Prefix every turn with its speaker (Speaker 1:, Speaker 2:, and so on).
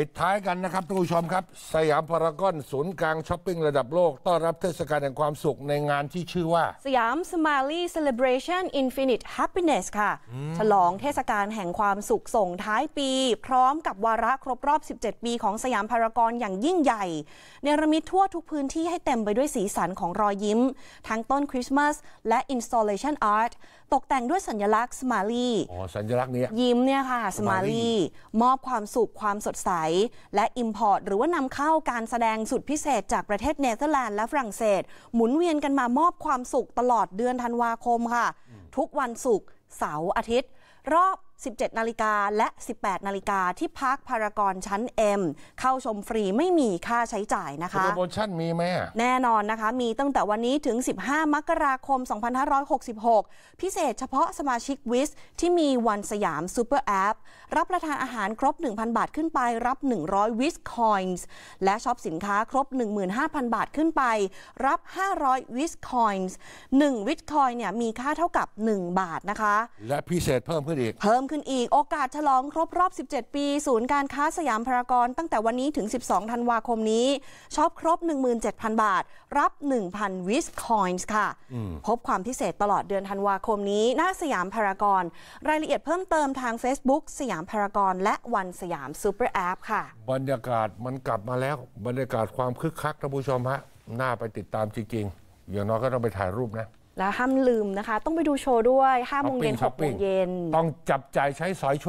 Speaker 1: ปิดท้ายกันนะครับท่านผู้ชมครับ สยามพารากอนศูนย์กลางช้อปปิ้งระดับโลก ต้อนรับเทศกาลแห่งความสุขในงานที่ชื่อว่า
Speaker 2: สยาม Smiley Celebration Infinite Happiness ค่ะ ฉลองเทศกาลแห่งความสุขส่งท้ายปี พร้อมกับวาระครบรอบ 17 ปีของสยามพารากอนอย่างยิ่งใหญ่ เนรมิตทั่วทุกพื้นที่ให้เต็มไปด้วยสีสันของรอยยิ้ม ทั้งต้นคริสต์มาสและ Installation Art ตกแต่งด้วยสัญลักษณ์ Smiley
Speaker 1: ออ๋อสัญลักษณ์เนี้ยิ้
Speaker 2: มเนี่ยค่ะสมา
Speaker 1: Smiley
Speaker 2: ลีมอบความสุขความสดใสและ import หรือว่านำเข้าการแสดงสุดพิเศษจากประเทศเนเธอร์แลนด์และฝรั่งเศส หมุนเวียนกันมามอบความสุขตลอดเดือนธันวาคมค่ะ ทุกวันศุกร์เสาร์อาทิตย์ รอบ 17 นาฬิกาและ 18 นาฬิกาที่ Parc Paragon ชั้น M เข้าชมฟรีไม่มีค่าใช้จ่ายนะคะ
Speaker 1: โปรโมชั่นมีไหมอะ
Speaker 2: แน่นอนนะคะ มีตั้งแต่วันนี้ถึง 15 มกราคม 2566 พิเศษเฉพาะสมาชิก VIZ ที่มี ONESIAM SuperApp รับประทานอาหารครบ 1,000 บาทขึ้นไปรับ 100 VIZ Coins และ shop สินค้าครบ 15,000 บาทขึ้นไป รับ 500 VIZ Coins 1 VIZ Coin เนี่ยมีค่าเท่ากับ 1 บาทนะคะ
Speaker 1: และพิเศษเพิ่มขึ้นอีก
Speaker 2: เพิ่มขึ้นอีก โอกาสฉลองครบรอบ 17 ปี ศูนย์การค้าสยามพารากอนตั้งแต่วันนี้ถึง 12 ธันวาคมนี้shop ครบ 17,000 บาท รับ 1,000 VIZ Coins ค่ะ พบความพิเศษตลอดเดือนธันวาคมนี้ หน้าสยามพารากอนรายละเอียดเพิ่มเติมทาง Facebook สยามพารากอนและ ONESIAM SuperApp ค่ะ
Speaker 1: บรรยากาศมันกลับมาแล้ว บรรยากาศความคึกคักท่านผู้ชมฮะน่าไปติดตามจริงๆอย่างน้อยก็ต้องไปถ่ายรูปนะ
Speaker 2: และห้ามลืมนะคะ ต้องไปดูโชว์ด้วย5โมงเย็น6โมงเย็น
Speaker 1: ต้องจับจ่ายใช้สอย